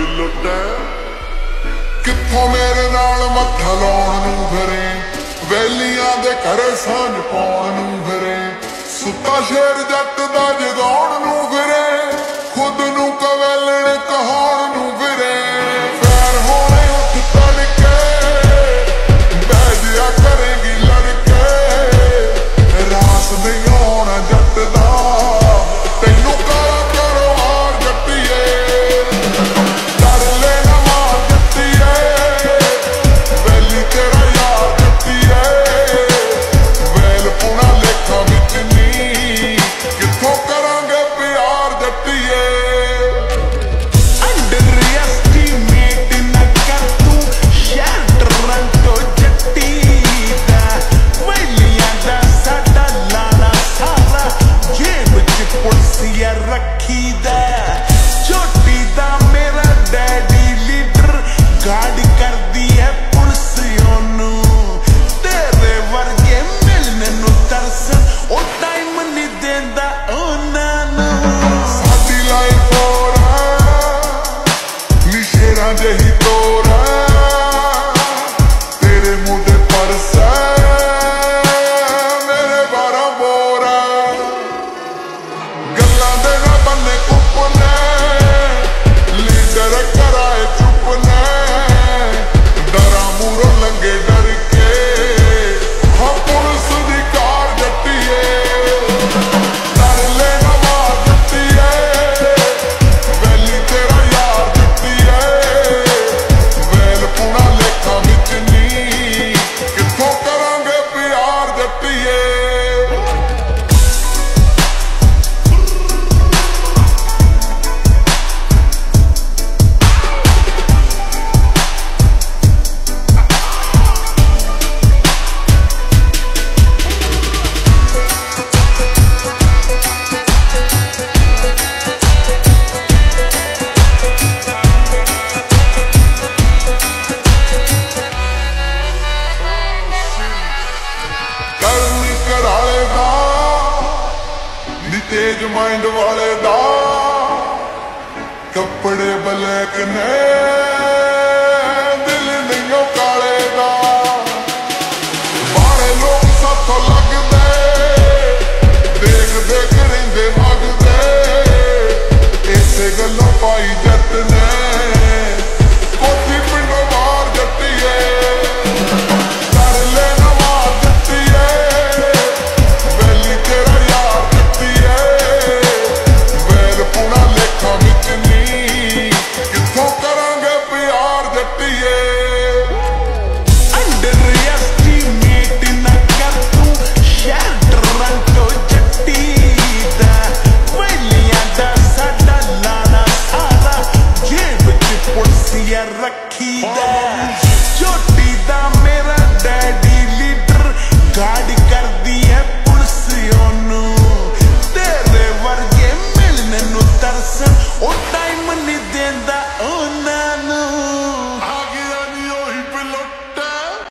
ਵੀ ਮੇਰੇ ਨਾਲ ਮੱਥਾ ਲਾਉਣ ਨੂੰ ਫਿਰੇ? ਵੈਲੀਆਂ ਦੇ ਘਰੇ ਸਾਂਝ ਪਾਉਣ ਨੂੰ ਫਿਰੇ। ਸੁੱਤਾ ਸ਼ੇਰ ਜੱਟ ਦਾ ਜਗਾਉਣ ਨੂੰ ਫਿਰੇ। the side. تیج مائنڈ والے دا کپڑے بلیک نے yeah.